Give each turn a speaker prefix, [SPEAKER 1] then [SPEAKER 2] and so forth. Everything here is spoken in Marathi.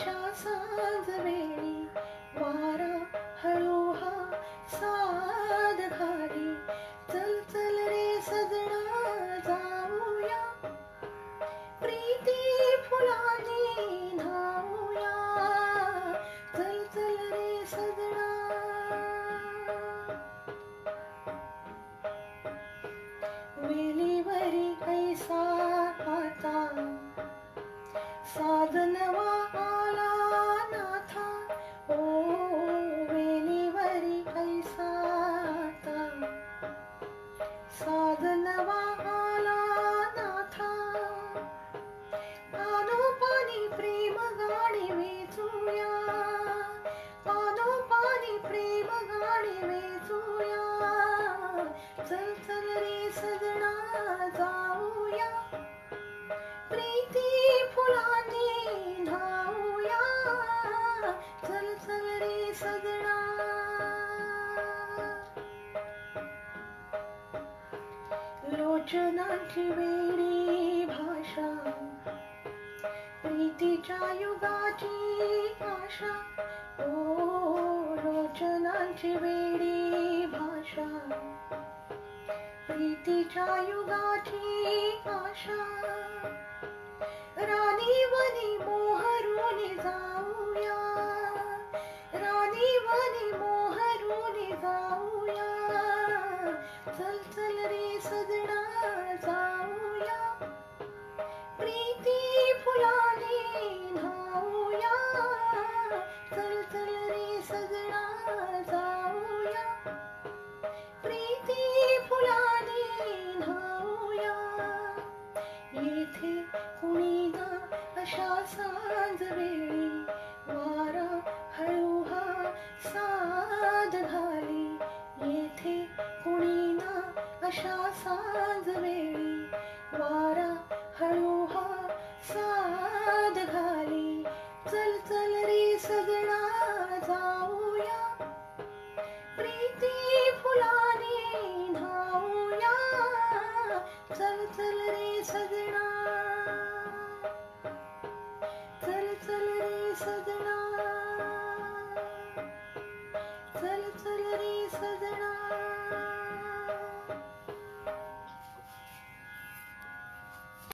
[SPEAKER 1] अशा सांज साधनवा आला नाथा. पाणी प्रेम गाणी वेचूया. पानो पाणी प्रेम गाणी वेचूया. चल चल रे सजना जाऊया. प्रीती फुलांनी धावूया चल चल रे सजना রচনাটি বেড়ে ভাষা প্রীতি চায়ু গাছি আশা ও রচনাটি বেড়ে ভাষা প্রীতি চায়ু আশা सांज वेळी वारा हळू हा साद घाली येथे कुणी ना अशा सांज वेळी वारा हळू हा